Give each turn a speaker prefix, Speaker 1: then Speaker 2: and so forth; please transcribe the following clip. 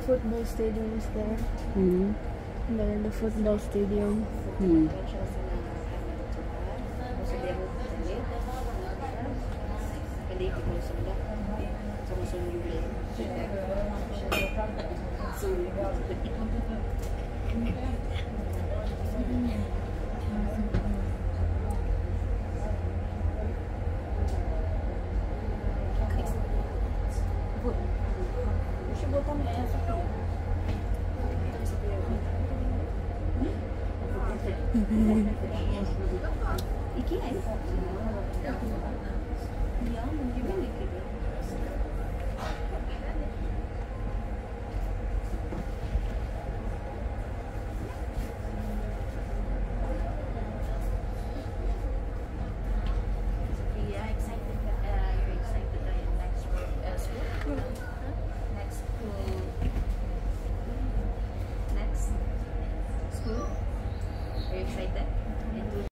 Speaker 1: football stadium is there.
Speaker 2: Hmm.
Speaker 1: There, the football stadium.
Speaker 2: Hmm.
Speaker 3: Iki 行きない I'm very excited?